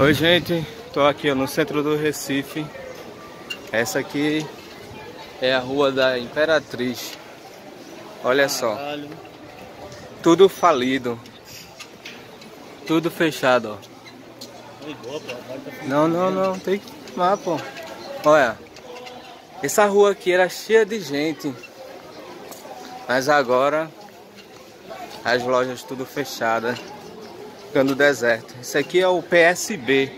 Oi gente, tô aqui ó, no centro do Recife. Essa aqui é a rua da Imperatriz. Olha só. Tudo falido. Tudo fechado, ó. Não, não, não, tem que tomar, pô. Olha. Essa rua aqui era cheia de gente. Mas agora as lojas tudo fechadas ficando deserto. Isso aqui é o PSB,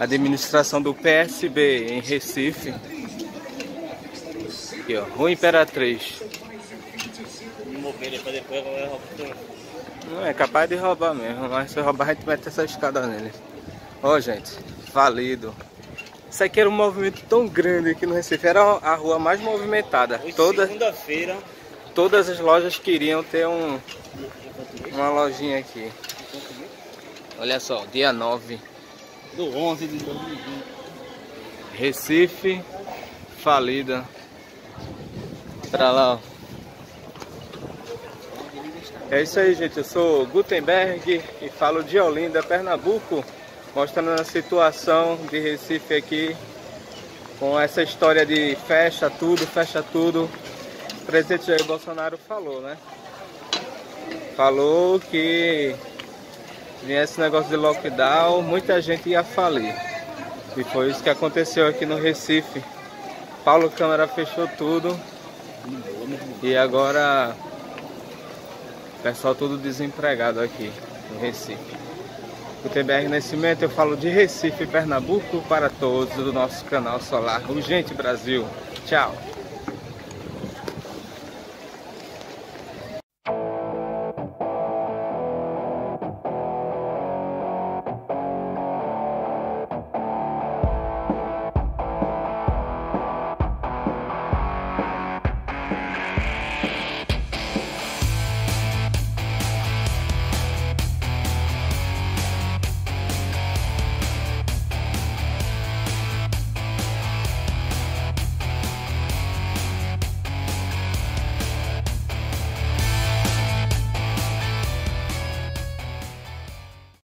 administração do PSB em Recife. Aqui, ó, Rua Imperatriz. Não é capaz de roubar mesmo, mas se roubar a gente mete essa escada nele. Ó, gente, falido. Isso aqui era um movimento tão grande aqui no Recife, era a rua mais movimentada. Toda segunda-feira. Todas as lojas queriam ter um, uma lojinha aqui. Olha só, dia 9 do 11 de 2020. Recife, falida. Pra lá, ó. É isso aí, gente. Eu sou Gutenberg e falo de Olinda, Pernambuco, mostrando a situação de Recife aqui, com essa história de fecha tudo, fecha tudo. O presidente Jair Bolsonaro falou, né? Falou que viesse esse negócio de lockdown, muita gente ia falir. E foi isso que aconteceu aqui no Recife. Paulo Câmara fechou tudo. E agora o pessoal tudo desempregado aqui no Recife. O TBR Nascimento, eu falo de Recife, Pernambuco para todos do nosso canal Solar Urgente Brasil. Tchau!